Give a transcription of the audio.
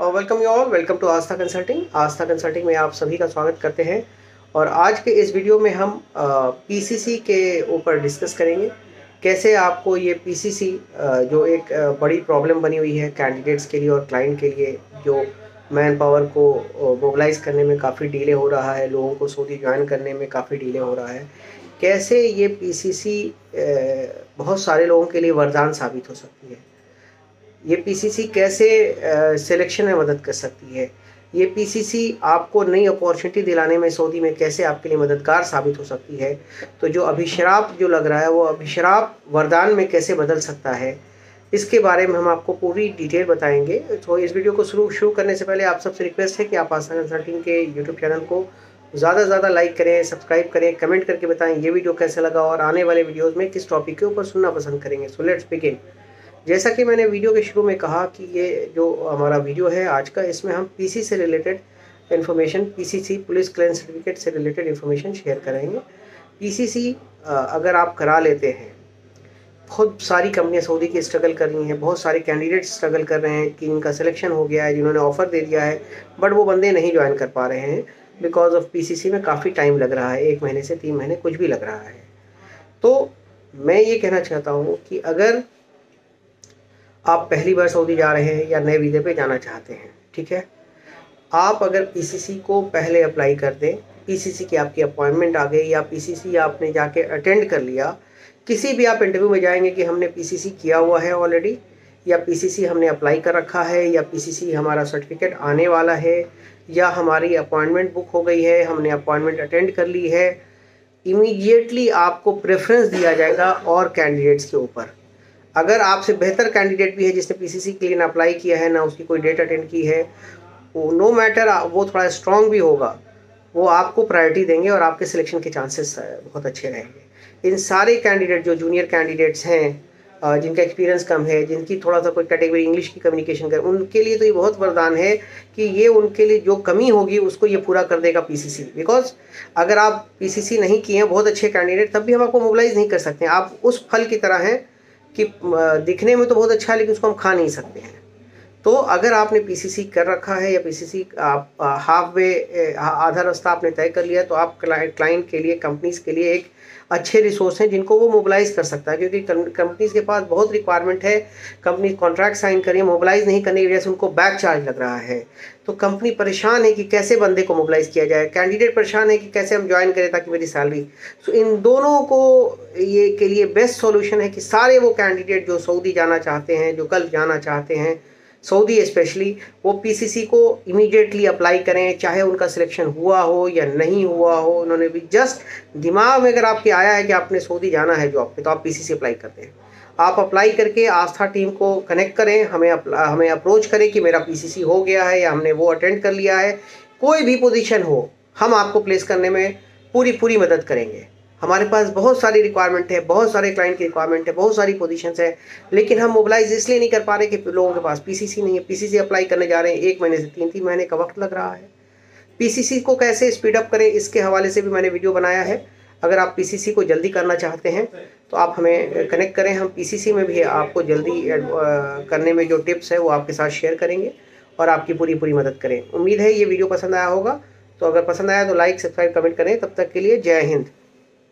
और welcome you all welcome to Aastha consulting Aastha consulting में आप सभी का स्वागत करते हैं। और आज के इस वीडियो में हम पीसीसी के ऊपर डिस्कस करेंगे। कैसे आपको ये पीसीसी जो एक बड़ी प्रॉब्लम बनी हुई है कैंडिडेट्स के लिए और क्लाइंट के लिए, जो मैन पावर को मोबलाइज करने में काफ़ी डिले हो रहा है, लोगों को सऊदी ज्वाइन करने में काफ़ी डिले हो रहा है। कैसे ये पीसीसी बहुत सारे लोगों के लिए वरदान साबित हो सकती है? ये पीसीसी कैसे सिलेक्शन में मदद कर सकती है? ये पीसीसी आपको नई अपॉर्चुनिटी दिलाने में सऊदी में कैसे आपके लिए मददगार साबित हो सकती है? तो जो अभिश्राप जो लग रहा है, वो अभिश्राप वरदान में कैसे बदल सकता है? इसके बारे में हम आपको पूरी डिटेल बताएँगे। तो इस वीडियो को शुरू शुरू करने से पहले आप सबसे रिक्वेस्ट है कि आप आसान कंसल्टिंग के यूट्यूब चैनल को ज़्यादा से ज़्यादा लाइक करें सब्सक्राइब करें कमेंट करके बताएँ, ये वीडियो कैसे लगा और आने वाले वीडियोज़ में किस टॉपिक के ऊपर सुनना पसंद करेंगे। सो लेट्स बिगिन जैसा कि मैंने वीडियो के शुरू में कहा कि ये जो हमारा वीडियो है, आज का इसमें हम पीसी से related information PCC police claim certificate से रिलेटेड इन्फॉर्मेशन शेयर करेंगे पीसीसी अगर आप करा लेते हैं, बहुत सारी कंपनियाँ सऊदी की स्ट्रगल कर रही हैं, बहुत सारे कैंडिडेट स्ट्रगल कर रहे हैं कि इनका सिलेक्शन हो गया है, जिन्होंने ऑफ़र दे दिया है बट वो बंदे नहीं ज्वाइन कर पा रहे हैं बिकॉज़ ऑफ़ पीसीसी में काफ़ी टाइम लग रहा है, एक महीने से तीन महीने कुछ भी लग रहा है। तो मैं ये कहना चाहता हूँ कि अगर आप पहली बार सऊदी जा रहे हैं या नए वीज़े पे जाना चाहते हैं, ठीक है? आप अगर पीसीसी को पहले अप्लाई कर दें पीसीसी की आपकी अपॉइंटमेंट आ गई, या पीसीसी आपने जाके अटेंड कर लिया, किसी भी आप इंटरव्यू में जाएँगे कि हमने पीसीसी किया हुआ है ऑलरेडी या पीसीसी हमने अप्लाई कर रखा है, या पीसीसी हमारा सर्टिफिकेट आने वाला है, या हमारी अपॉइंटमेंट बुक हो गई है, हमने अपॉइंटमेंट अटेंड कर ली है इमीडिएटली आपको प्रेफरेंस दिया जाएगा और कैंडिडेट्स के ऊपर। अगर आपसे बेहतर कैंडिडेट भी है जिसने पीसीसी के लिए ना अप्लाई किया है, ना उसकी कोई डेट अटेंड की है, वो नो मैटर वो थोड़ा स्ट्रांग भी होगा, वो आपको प्रायोरिटी देंगे और आपके सिलेक्शन के चांसेस बहुत अच्छे रहेंगे। इन सारे कैंडिडेट जो जूनियर कैंडिडेट्स हैं जिनका एक्सपीरियंस कम है, जिनकी थोड़ा सा कोई कैटेगरी इंग्लिश की कम्युनिकेशन कर, उनके लिए तो ये बहुत वरदान है कि ये उनके लिए जो कमी होगी, उसको ये पूरा कर देगा पीसीसी बिकॉज़ अगर आप पीसीसी नहीं किए हैं, बहुत अच्छे कैंडिडेट तब भी हम आपको मोबिलाइज नहीं कर सकते आप उस फल की तरह हैं कि दिखने में तो बहुत अच्छा है लेकिन उसको हम खा नहीं सकते हैं। तो अगर आपने पीसीसी कर रखा है या पीसीसी आप हाफ़ वे आधा रास्ता आपने तय कर लिया तो आप क्लाइंट के लिए कंपनीज़ के लिए एक अच्छे रिसोर्स हैं जिनको वो मोबिलाइज कर सकता है, क्योंकि कंपनीज़ के पास बहुत रिक्वायरमेंट है। कंपनी कॉन्ट्रैक्ट साइन करिए मोबिलाइज नहीं करने की वजह से उनको बैक चार्ज लग रहा है। तो कंपनी परेशान है कि कैसे बंदे को मोबिलाइज किया जाए कैंडिडेट परेशान है कि कैसे हम ज्वाइन करें ताकि मेरी सैलरी सो इन दोनों को ये के लिए बेस्ट सॉल्यूशन है कि सारे वो कैंडिडेट जो सऊदी जाना चाहते हैं, जो गल्फ जाना चाहते हैं सऊदी स्पेशली वो पीसीसी को इमीडिएटली अप्लाई करें, चाहे उनका सिलेक्शन हुआ हो या नहीं हुआ हो, उन्होंने भी जस्ट दिमाग में अगर आपके आया है कि आपने सऊदी जाना है जॉब पे तो आप पीसीसी अप्लाई करते हैं। आप अप्लाई करके आस्था टीम को कनेक्ट करें, हमें हमें अप्रोच करें कि मेरा पीसीसी हो गया है या हमने वो अटेंड कर लिया है। कोई भी पोजीशन हो, हम आपको प्लेस करने में पूरी पूरी मदद करेंगे। हमारे पास बहुत सारी रिक्वायरमेंट है, बहुत सारे क्लाइंट की रिक्वायरमेंट है, बहुत सारी पोजीशंस है, लेकिन हम मोबिलाइज इसलिए नहीं कर पा रहे कि लोगों के पास पीसीसी नहीं है। पीसीसी अप्लाई करने जा रहे हैं, एक महीने से तीन तीन महीने का वक्त लग रहा है। पीसीसी को कैसे स्पीड अप करें, इसके हवाले से भी मैंने वीडियो बनाया है। अगर आप पीसीसी को जल्दी करना चाहते हैं तो आप हमें कनेक्ट करें। हम पीसीसी में भी आपको जल्दी करने में जो टिप्स है, वो आपके साथ शेयर करेंगे और आपकी पूरी पूरी मदद करें। उम्मीद है ये वीडियो पसंद आया होगा। तो अगर पसंद आया तो लाइक सब्सक्राइब कमेंट करें। तब तक के लिए जय हिंद।